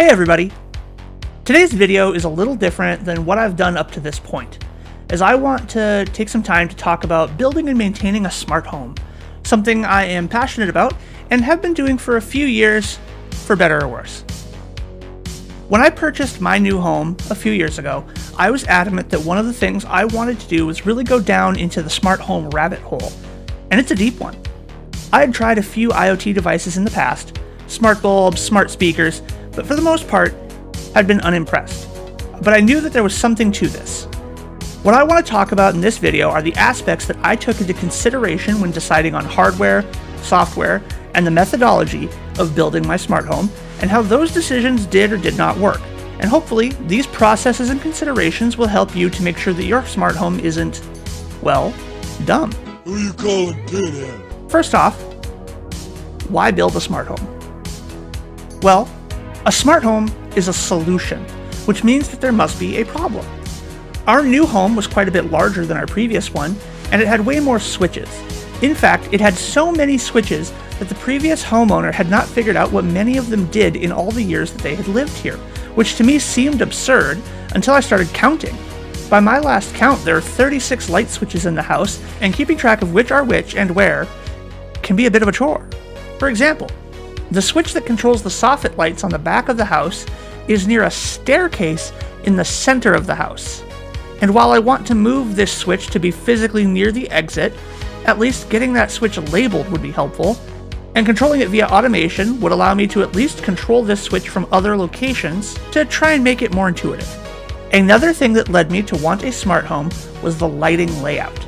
Hey everybody! Today's video is a little different than what I've done up to this point, as I want to take some time to talk about building and maintaining a smart home, something I am passionate about and have been doing for a few years, for better or worse. When I purchased my new home a few years ago, I was adamant that one of the things I wanted to do was really go down into the smart home rabbit hole, and it's a deep one. I had tried a few IoT devices in the past smart bulbs, smart speakers, but for the most part, I'd been unimpressed. But I knew that there was something to this. What I want to talk about in this video are the aspects that I took into consideration when deciding on hardware, software, and the methodology of building my smart home, and how those decisions did or did not work. And hopefully, these processes and considerations will help you to make sure that your smart home isn't, well, dumb. Who you calling pinhead? First off, why build a smart home? Well, a smart home is a solution, which means that there must be a problem. Our new home was quite a bit larger than our previous one, and it had way more switches. In fact, it had so many switches that the previous homeowner had not figured out what many of them did in all the years that they had lived here, which to me seemed absurd until I started counting. By my last count, there are 36 light switches in the house, and keeping track of which are which and where can be a bit of a chore. For example, the switch that controls the soffit lights on the back of the house is near a staircase in the center of the house. And while I want to move this switch to be physically near the exit, at least getting that switch labeled would be helpful, and controlling it via automation would allow me to at least control this switch from other locations to try and make it more intuitive. Another thing that led me to want a smart home was the lighting layout.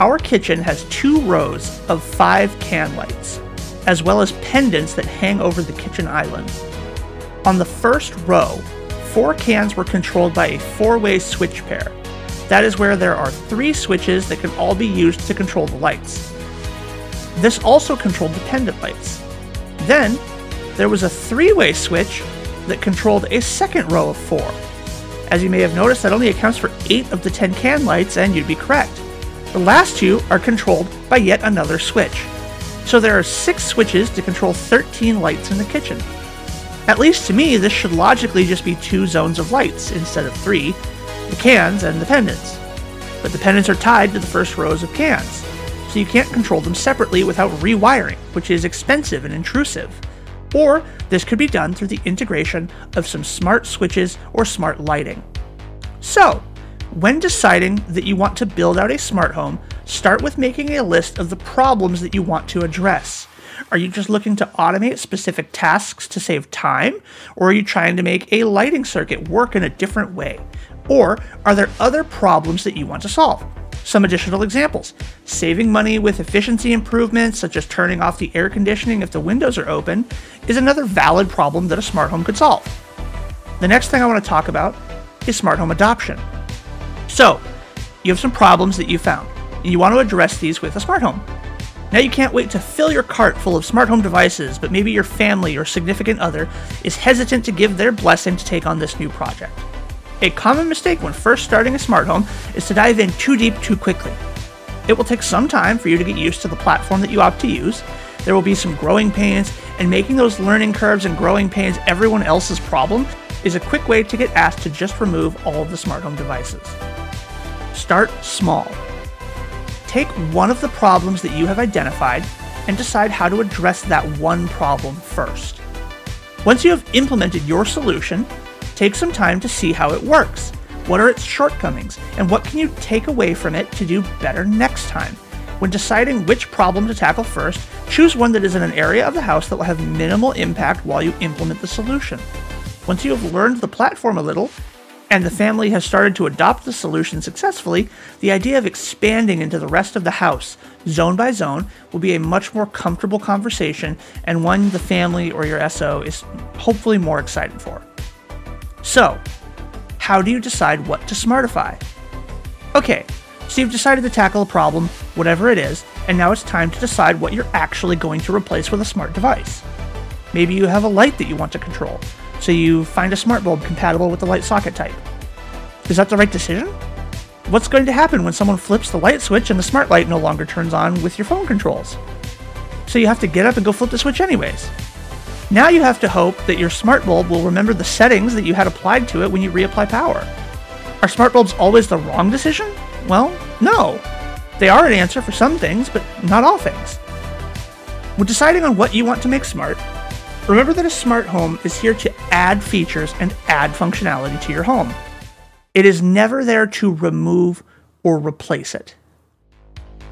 Our kitchen has two rows of five can lights as well as pendants that hang over the kitchen island. On the first row, four cans were controlled by a four way switch pair. That is where there are three switches that can all be used to control the lights. This also controlled the pendant lights. Then, there was a three way switch that controlled a second row of four. As you may have noticed, that only accounts for 8 of the 10 can lights, and you'd be correct. The last two are controlled by yet another switch so there are six switches to control 13 lights in the kitchen. At least to me, this should logically just be two zones of lights instead of three the cans and the pendants. But the pendants are tied to the first rows of cans, so you can't control them separately without rewiring, which is expensive and intrusive. Or this could be done through the integration of some smart switches or smart lighting. So, when deciding that you want to build out a smart home, start with making a list of the problems that you want to address. Are you just looking to automate specific tasks to save time? Or are you trying to make a lighting circuit work in a different way? Or are there other problems that you want to solve? Some additional examples. Saving money with efficiency improvements, such as turning off the air conditioning if the windows are open, is another valid problem that a smart home could solve. The next thing I want to talk about is smart home adoption. So, you have some problems that you found, and you want to address these with a smart home. Now you can't wait to fill your cart full of smart home devices, but maybe your family or significant other is hesitant to give their blessing to take on this new project. A common mistake when first starting a smart home is to dive in too deep too quickly. It will take some time for you to get used to the platform that you opt to use. There will be some growing pains, and making those learning curves and growing pains everyone else's problem is a quick way to get asked to just remove all of the smart home devices. Start small. Take one of the problems that you have identified and decide how to address that one problem first. Once you have implemented your solution, take some time to see how it works. What are its shortcomings, and what can you take away from it to do better next time? When deciding which problem to tackle first, choose one that is in an area of the house that will have minimal impact while you implement the solution. Once you have learned the platform a little, and the family has started to adopt the solution successfully, the idea of expanding into the rest of the house, zone by zone, will be a much more comfortable conversation and one the family or your SO is hopefully more excited for. So, how do you decide what to smartify? Okay, so you've decided to tackle a problem, whatever it is, and now it's time to decide what you're actually going to replace with a smart device. Maybe you have a light that you want to control, so you find a smart bulb compatible with the light socket type. Is that the right decision? What's going to happen when someone flips the light switch and the smart light no longer turns on with your phone controls? So you have to get up and go flip the switch anyways. Now you have to hope that your smart bulb will remember the settings that you had applied to it when you reapply power. Are smart bulbs always the wrong decision? Well, no. They are an answer for some things, but not all things. When deciding on what you want to make smart, remember that a smart home is here to add features and add functionality to your home. It is never there to remove or replace it.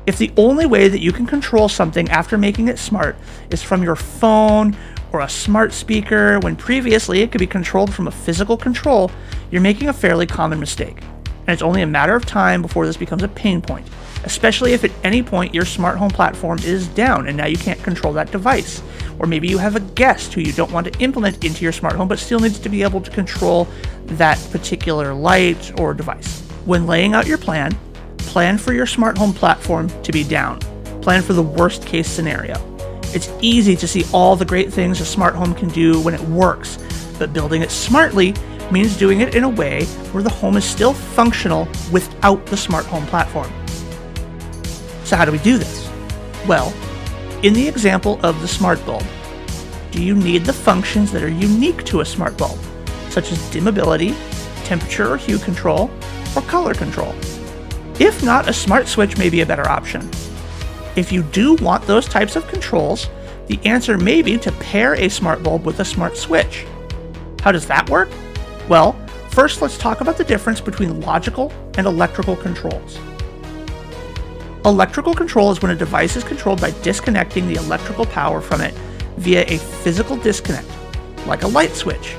If the only way that you can control something after making it smart is from your phone or a smart speaker, when previously it could be controlled from a physical control, you're making a fairly common mistake. And it's only a matter of time before this becomes a pain point, especially if at any point your smart home platform is down and now you can't control that device. Or maybe you have a guest who you don't want to implement into your smart home but still needs to be able to control that particular light or device. When laying out your plan, plan for your smart home platform to be down. Plan for the worst case scenario. It's easy to see all the great things a smart home can do when it works, but building it smartly means doing it in a way where the home is still functional without the smart home platform. So, how do we do this? Well, in the example of the smart bulb, do you need the functions that are unique to a smart bulb, such as dimmability, temperature or hue control, or color control? If not, a smart switch may be a better option. If you do want those types of controls, the answer may be to pair a smart bulb with a smart switch. How does that work? Well, first let's talk about the difference between logical and electrical controls. Electrical control is when a device is controlled by disconnecting the electrical power from it via a physical disconnect, like a light switch.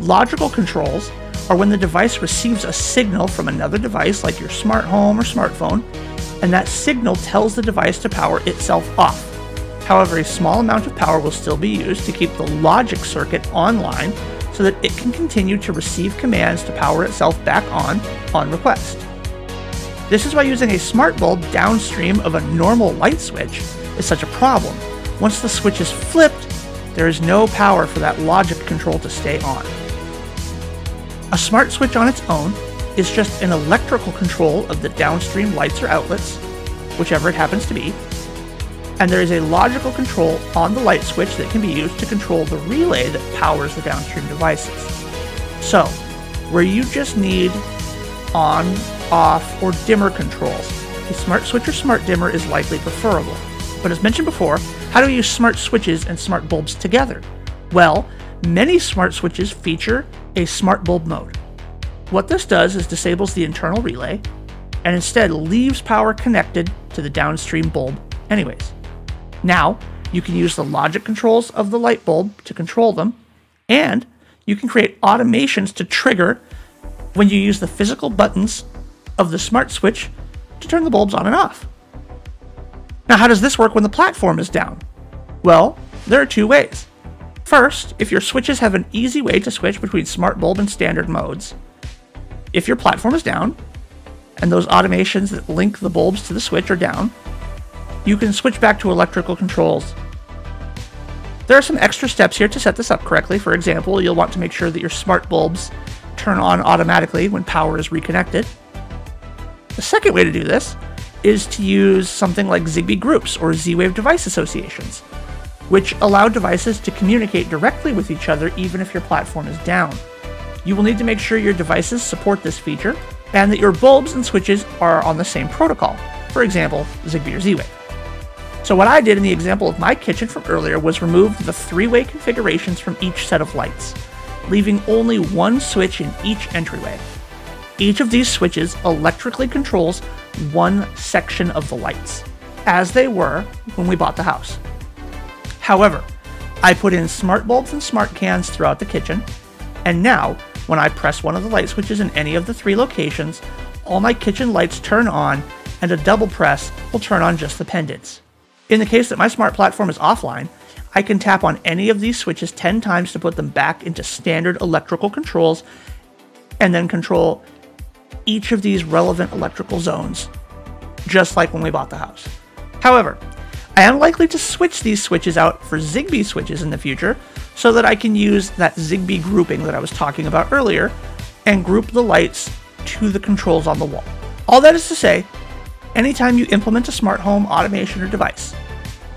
Logical controls are when the device receives a signal from another device like your smart home or smartphone and that signal tells the device to power itself off. However, a small amount of power will still be used to keep the logic circuit online so that it can continue to receive commands to power itself back on on request. This is why using a smart bulb downstream of a normal light switch is such a problem. Once the switch is flipped, there is no power for that logic control to stay on. A smart switch on its own is just an electrical control of the downstream lights or outlets, whichever it happens to be, and there is a logical control on the light switch that can be used to control the relay that powers the downstream devices. So, where you just need on, off, or dimmer controls, a smart switch or smart dimmer is likely preferable. But as mentioned before, how do we use smart switches and smart bulbs together? Well, many smart switches feature a smart bulb mode. What this does is disables the internal relay and instead leaves power connected to the downstream bulb anyways. Now, you can use the logic controls of the light bulb to control them, and you can create automations to trigger when you use the physical buttons of the smart switch to turn the bulbs on and off. Now, how does this work when the platform is down? Well, there are two ways. First, if your switches have an easy way to switch between smart bulb and standard modes, if your platform is down, and those automations that link the bulbs to the switch are down, you can switch back to electrical controls. There are some extra steps here to set this up correctly. For example, you'll want to make sure that your smart bulbs turn on automatically when power is reconnected. The second way to do this is to use something like Zigbee groups or Z-Wave device associations, which allow devices to communicate directly with each other even if your platform is down. You will need to make sure your devices support this feature and that your bulbs and switches are on the same protocol, for example, Zigbee or Z-Wave. So what I did in the example of my kitchen from earlier was remove the three-way configurations from each set of lights, leaving only one switch in each entryway. Each of these switches electrically controls one section of the lights, as they were when we bought the house. However, I put in smart bulbs and smart cans throughout the kitchen, and now when I press one of the light switches in any of the three locations, all my kitchen lights turn on, and a double press will turn on just the pendants. In the case that my smart platform is offline, I can tap on any of these switches 10 times to put them back into standard electrical controls and then control each of these relevant electrical zones, just like when we bought the house. However, I am likely to switch these switches out for Zigbee switches in the future so that I can use that Zigbee grouping that I was talking about earlier and group the lights to the controls on the wall. All that is to say, anytime you implement a smart home automation or device,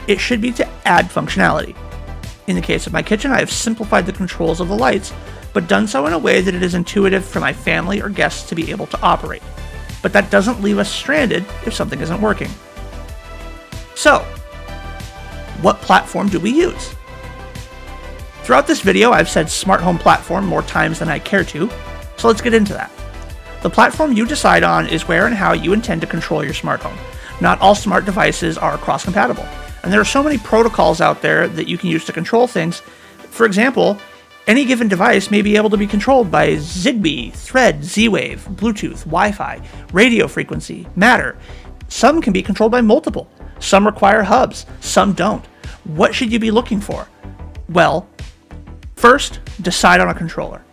it should be to add functionality. In the case of my kitchen, I have simplified the controls of the lights, but done so in a way that it is intuitive for my family or guests to be able to operate. But that doesn't leave us stranded if something isn't working. So, what platform do we use? Throughout this video, I've said smart home platform more times than I care to, so let's get into that. The platform you decide on is where and how you intend to control your smart home. Not all smart devices are cross compatible, and there are so many protocols out there that you can use to control things. For example, any given device may be able to be controlled by Zigbee, Thread, Z Wave, Bluetooth, Wi Fi, radio frequency, Matter. Some can be controlled by multiple, some require hubs, some don't. What should you be looking for? Well, First, decide on a controller.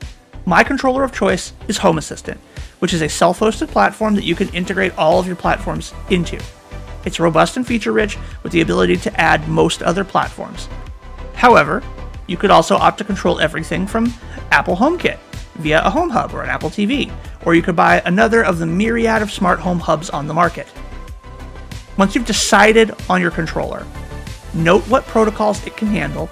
My controller of choice is Home Assistant, which is a self hosted platform that you can integrate all of your platforms into. It's robust and feature rich with the ability to add most other platforms. However, you could also opt to control everything from Apple HomeKit via a Home Hub or an Apple TV, or you could buy another of the myriad of smart home hubs on the market. Once you've decided on your controller, note what protocols it can handle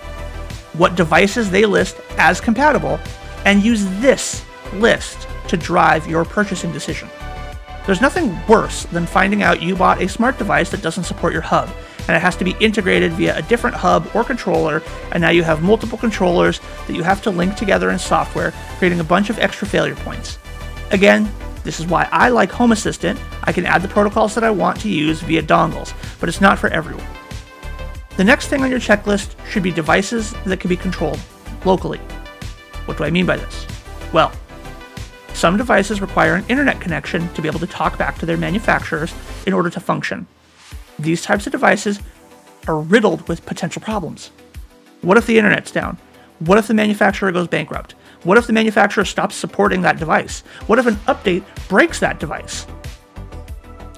what devices they list as compatible, and use this list to drive your purchasing decision. There's nothing worse than finding out you bought a smart device that doesn't support your hub, and it has to be integrated via a different hub or controller, and now you have multiple controllers that you have to link together in software, creating a bunch of extra failure points. Again, this is why I like Home Assistant. I can add the protocols that I want to use via dongles, but it's not for everyone. The next thing on your checklist should be devices that can be controlled locally. What do I mean by this? Well, some devices require an internet connection to be able to talk back to their manufacturers in order to function. These types of devices are riddled with potential problems. What if the internet's down? What if the manufacturer goes bankrupt? What if the manufacturer stops supporting that device? What if an update breaks that device?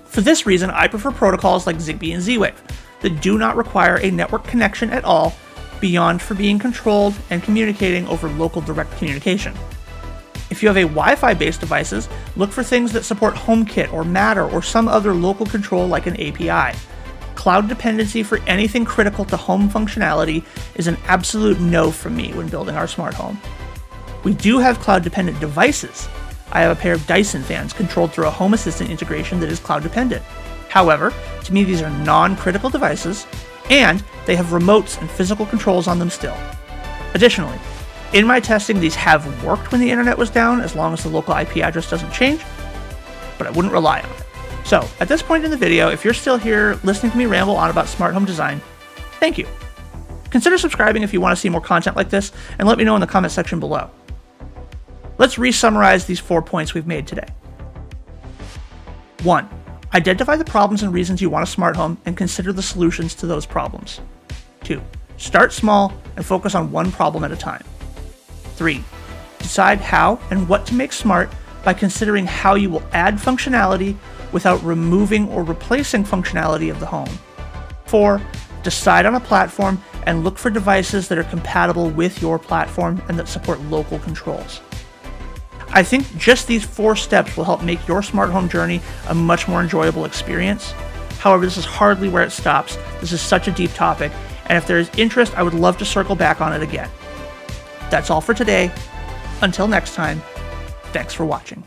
For this reason, I prefer protocols like Zigbee and Z Wave that do not require a network connection at all beyond for being controlled and communicating over local direct communication. If you have a Wi Fi based devices, look for things that support HomeKit or Matter or some other local control like an API. Cloud dependency for anything critical to home functionality is an absolute no from me when building our smart home. We do have cloud dependent devices. I have a pair of Dyson fans controlled through a Home Assistant integration that is cloud dependent. However, to me, these are non critical devices, and they have remotes and physical controls on them still. Additionally, in my testing, these have worked when the internet was down as long as the local IP address doesn't change, but I wouldn't rely on it. So, at this point in the video, if you're still here listening to me ramble on about smart home design, thank you. Consider subscribing if you want to see more content like this, and let me know in the comment section below. Let's re summarize these four points we've made today. 1. Identify the problems and reasons you want a smart home and consider the solutions to those problems. 2. Start small and focus on one problem at a time. 3. Decide how and what to make smart by considering how you will add functionality without removing or replacing functionality of the home. 4. Decide on a platform and look for devices that are compatible with your platform and that support local controls. I think just these four steps will help make your smart home journey a much more enjoyable experience. However, this is hardly where it stops. This is such a deep topic, and if there is interest, I would love to circle back on it again. That's all for today. Until next time, thanks for watching.